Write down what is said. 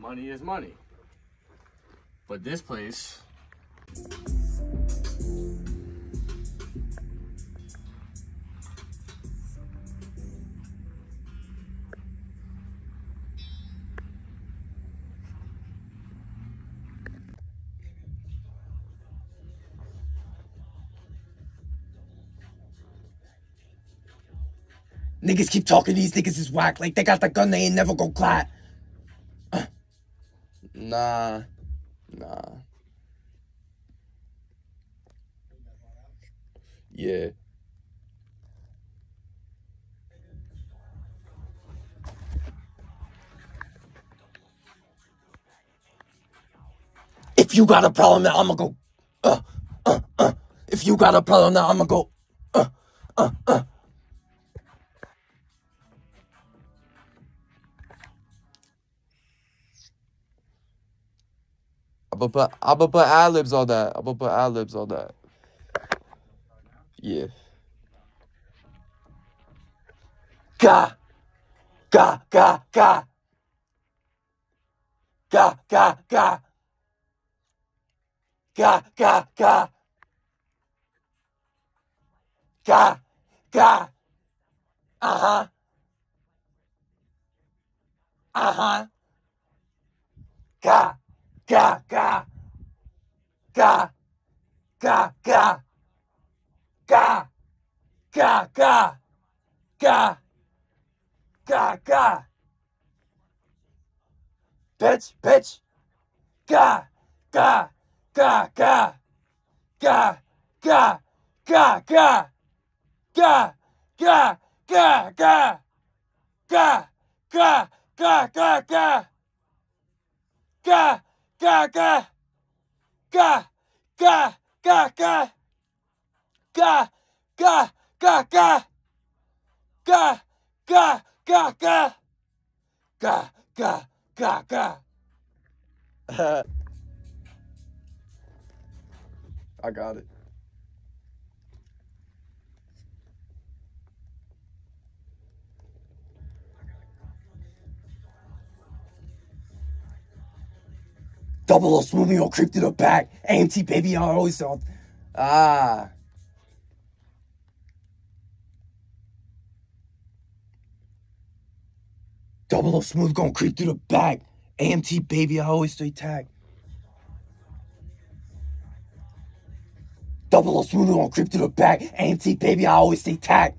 money is money. But this place, Niggas keep talking, these niggas is whack. Like they got the gun, they ain't never go clat. Nah. Nah. Yeah. If you got a problem, now I'ma go. Uh, uh, uh. If you got a problem, now I'ma go. Uh, uh, uh. I'm gonna put I'm gonna put ad libs on that. I'm gonna put ad libs on that. Yeah. Ga, ga, ga, ga, ga, ga, ga, ga, ga, ga, ga, ga. Uh huh. Uh huh. Ga. Ga, ga, ga, ga, ga, ga, ga, ga, ga, ga, ga. Bitch, bitch. Ga, ga, ga, ga, ga, ga, ga, ga, ga, ga, ga, ga, ga, ga, ga, ga, ga, ga. Ga ga ga ga ga ga ga ga ga ga ga ga ga ga ga ga ga ga I got it. Double O smoothie or creep to the back. AMT baby, I always thought. Ah. Double O smooth gonna creep through the back. AMT baby, I always stay tagged. Double O smooth gonna creep through the back. AMT baby, I always stay tagged.